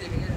giving it